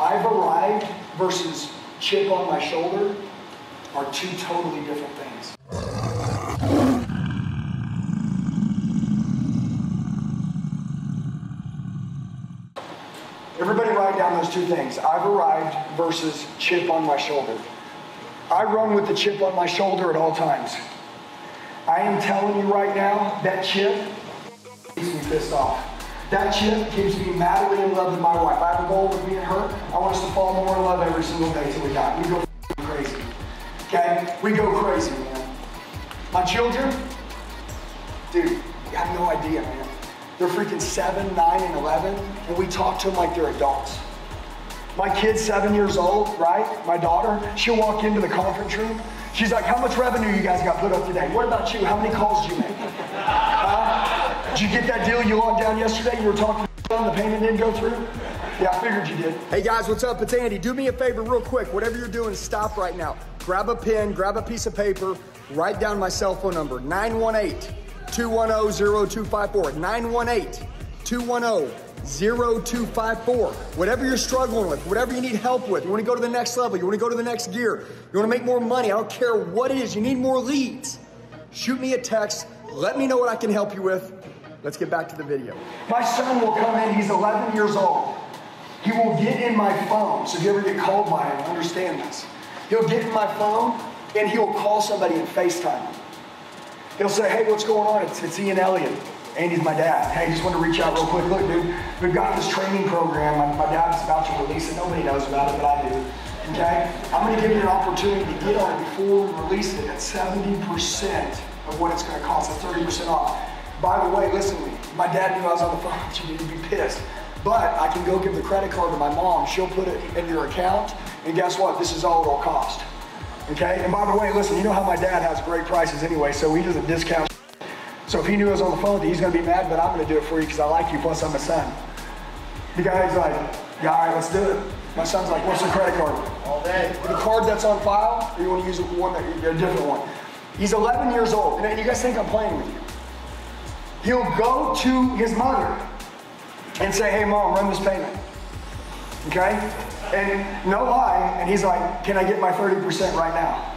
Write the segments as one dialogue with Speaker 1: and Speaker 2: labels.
Speaker 1: I've arrived versus chip on my shoulder are two totally different things. Everybody write down those two things. I've arrived versus chip on my shoulder. I run with the chip on my shoulder at all times. I am telling you right now, that chip keeps me pissed off. That chip keeps me madly in love with my wife. I have a goal with me and her. I want us to fall more in love every single day till we die. We go crazy. Okay? We go crazy, man. My children, dude, you have no idea, man. They're freaking 7, 9, and 11, and we talk to them like they're adults. My kid's seven years old, right? My daughter, she'll walk into the conference room. She's like, how much revenue you guys got put up today? What about you? How many calls did you make? Did you get that deal you locked down yesterday? You were talking on the payment didn't go through? Yeah, I figured you did. Hey guys, what's up? It's Andy. Do me a favor real quick. Whatever you're doing, stop right now. Grab a pen, grab a piece of paper, write down my cell phone number, 918 210 0254. 918 210 0254. Whatever you're struggling with, whatever you need help with, you want to go to the next level, you want to go to the next gear, you want to make more money, I don't care what it is, you need more leads. Shoot me a text, let me know what I can help you with. Let's get back to the video. My son will come in, he's 11 years old. He will get in my phone. So if you ever get called by him, understand this. He'll get in my phone and he'll call somebody and FaceTime. He'll say, hey, what's going on? It's, it's Ian Elliott. Andy's my dad. Hey, just want to reach out real quick. Look, dude, we've got this training program. My, my dad's about to release it. Nobody knows about it, but I do. Okay? I'm going to give you an opportunity to get on it before we release it at 70% of what it's going to cost. That's 30% off. By the way, listen to me. My dad knew I was on the phone with you. You'd be pissed. But I can go give the credit card to my mom. She'll put it in your account. And guess what? This is all it'll cost. Okay? And by the way, listen, you know how my dad has great prices anyway, so he doesn't discount. So if he knew I was on the phone he's going to be mad, but I'm going to do it for you because I like you, plus I'm a son. The guy's like, yeah, all right, let's do it. My son's like, what's the credit card? All day. The card that's on file, or you want to use one that, a different one? He's 11 years old, and you guys think I'm playing with you. He'll go to his mother and say, hey, mom, run this payment. Okay? And no lie, and he's like, can I get my 30% right now?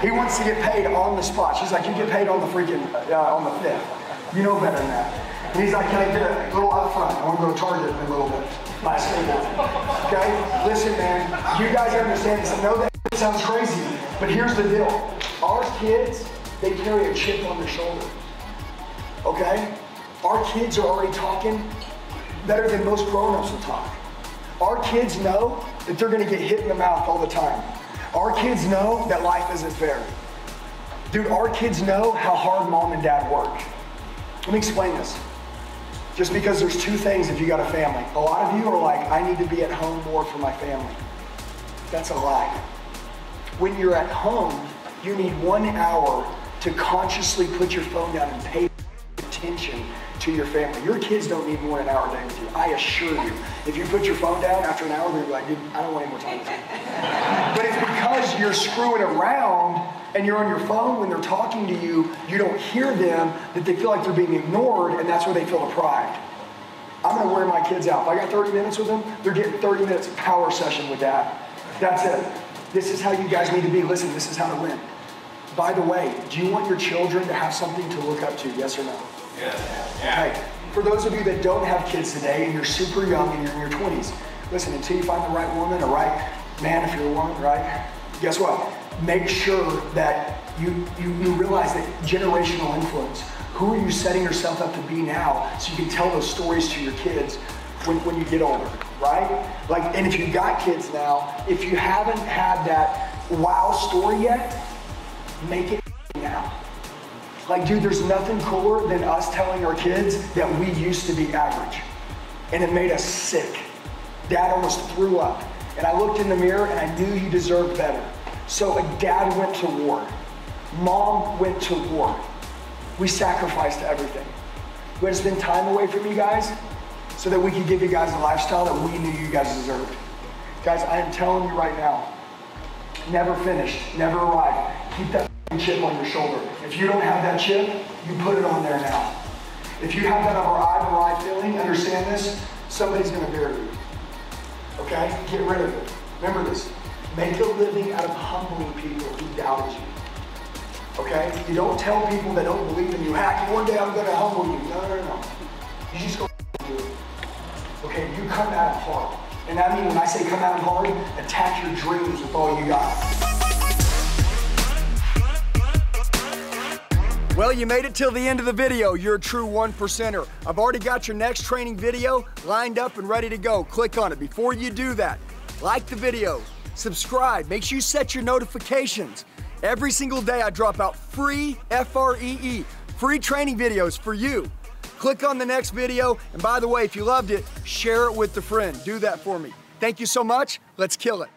Speaker 1: He wants to get paid on the spot. She's like, you get paid on the freaking, uh, on the fifth. You know better than that. And he's like, can I get a little upfront? I want to go to Target in a little bit. Buy a. Okay? Listen, man, you guys understand this. I know that sounds crazy, but here's the deal. Our kids, they carry a chip on their shoulder. Okay? Our kids are already talking better than most grown-ups will talk. Our kids know that they're gonna get hit in the mouth all the time. Our kids know that life isn't fair. Dude, our kids know how hard mom and dad work. Let me explain this. Just because there's two things if you got a family. A lot of you are like, I need to be at home more for my family. That's a lie. When you're at home, you need one hour to consciously put your phone down and pay attention to your family. Your kids don't need more than an hour a day with you. I assure you. If you put your phone down after an hour, they're like, dude, I don't want any more time with you. but it's because you're screwing around and you're on your phone when they're talking to you, you don't hear them, that they feel like they're being ignored, and that's where they feel deprived. I'm gonna wear my kids out. If I got 30 minutes with them, they're getting 30 minutes of power session with dad. That's it. This is how you guys need to be. Listen, this is how to win. By the way, do you want your children to have something to look up to? Yes or no?
Speaker 2: Yes.
Speaker 1: Hey, for those of you that don't have kids today and you're super young and you're in your 20s, listen, until you find the right woman or right man, if you're a woman, right? Guess what? Make sure that you, you, you realize that generational influence. Who are you setting yourself up to be now so you can tell those stories to your kids when, when you get older, right? Like, and if you've got kids now, if you haven't had that wow story yet, make it now. Like, dude, there's nothing cooler than us telling our kids that we used to be average. And it made us sick. Dad almost threw up. And I looked in the mirror and I knew he deserved better. So a dad went to war. Mom went to war. We sacrificed everything. We had to spend time away from you guys so that we could give you guys a lifestyle that we knew you guys deserved. Guys, I am telling you right now, never finished, never arrived. Keep that chip on your shoulder. If you don't have that chip, you put it on there now. If you have that of our I've feeling, understand this, somebody's gonna bury you. Okay? Get rid of it. Remember this. Make a living out of humbling people who doubted you. Okay? You don't tell people that don't believe in you, hack, one day I'm going to humble you. No, no, no. You just go do it. Okay? You come it hard. And I mean, when I say come it hard, attack your dreams with all you got. Well, you made it till the end of the video. You're a true one percenter. I've already got your next training video lined up and ready to go. Click on it. Before you do that, like the video, subscribe, make sure you set your notifications. Every single day I drop out free F-R-E-E, free training videos for you. Click on the next video, and by the way, if you loved it, share it with a friend. Do that for me. Thank you so much. Let's kill it.